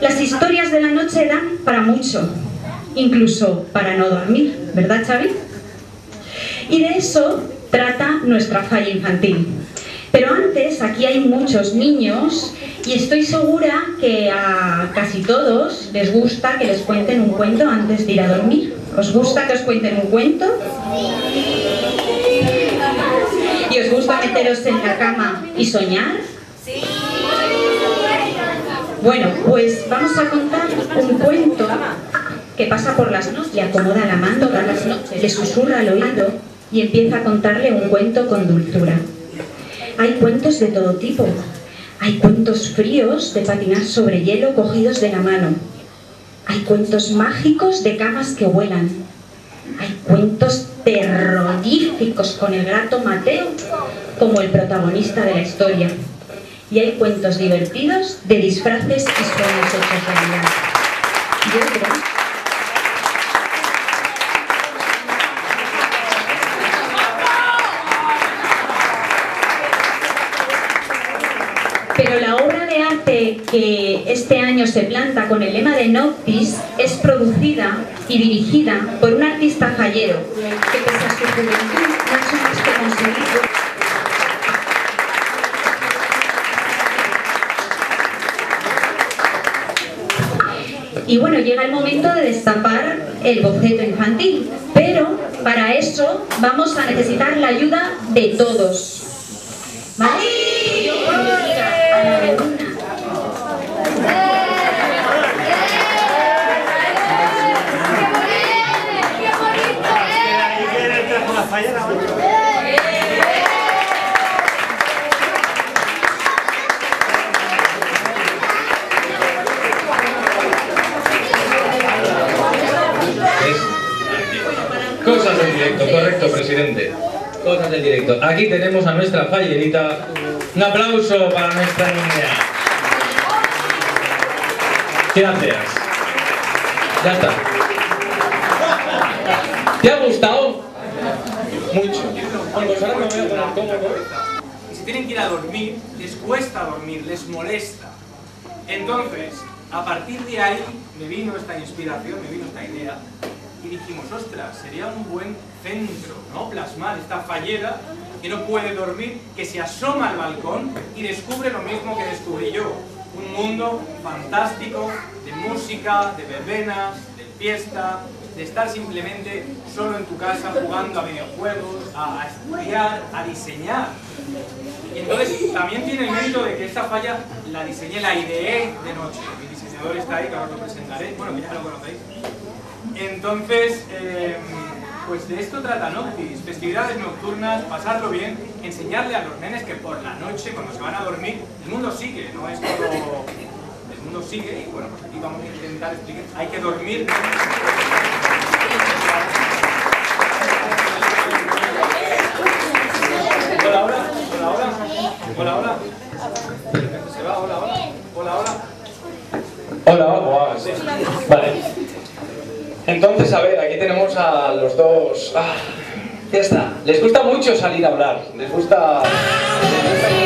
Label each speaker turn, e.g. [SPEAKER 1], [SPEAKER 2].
[SPEAKER 1] Las historias de la noche dan para mucho, incluso para no dormir, ¿verdad Xavi? Y de eso trata nuestra falla infantil. Pero antes, aquí hay muchos niños y estoy segura que a casi todos les gusta que les cuenten un cuento antes de ir a dormir. ¿Os gusta que os cuenten un cuento? ¿Y os gusta meteros en la cama y soñar? Bueno, pues vamos a contar un cuento que pasa por las noches, le acomoda la mano todas las noches, le susurra al oído y empieza a contarle un cuento con dulzura. Hay cuentos de todo tipo. Hay cuentos fríos de patinar sobre hielo cogidos de la mano. Hay cuentos mágicos de camas que vuelan. Hay cuentos terroríficos con el gato Mateo como el protagonista de la historia. Y hay cuentos divertidos de disfraces y sueños hechos realidad. Pero la obra de arte que este año se planta con el lema de Noctis es producida y dirigida por un artista fallero que pese a su juventud no hecho más que Y bueno, llega el momento de destapar el boceto infantil, pero para eso vamos a necesitar la ayuda de todos. ¿Vale?
[SPEAKER 2] Cosas del directo, correcto, presidente. Cosas del directo. Aquí tenemos a nuestra fallerita. Un aplauso para nuestra niña. Gracias. Ya está. ¿Te ha gustado? Mucho. Bueno, pues ahora me voy a poner cómodo.
[SPEAKER 3] Y si tienen que ir a dormir, les cuesta dormir, les molesta. Entonces, a partir de ahí me vino esta inspiración, me vino esta idea y dijimos, ostras, sería un buen centro, ¿no? Plasmar esta fallera que no puede dormir, que se asoma al balcón y descubre lo mismo que descubrí yo. Un mundo fantástico de música, de verbenas, de fiesta, de estar simplemente solo en tu casa jugando a videojuegos, a, estudiar, a diseñar. Y entonces también tiene el mérito de que esta falla la diseñé, la ideé de noche. Mi diseñador está ahí, que ahora lo presentaré, bueno, que ya lo conocéis. Entonces, eh, pues de esto trata Noctis, festividades nocturnas, pasarlo bien, enseñarle a los nenes que por la noche, cuando se van a dormir, el mundo sigue, no es todo... El mundo sigue y bueno, pues aquí vamos a intentar explicar, hay que dormir. Hola, hola, hola, hola, hola, hola. Se va, hola, hola, hola, hola.
[SPEAKER 2] Hola, sí. Vale. Entonces, a ver, aquí tenemos a los dos. Ah, ya está. Les gusta mucho salir a hablar. Les gusta. Les gusta